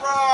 bro.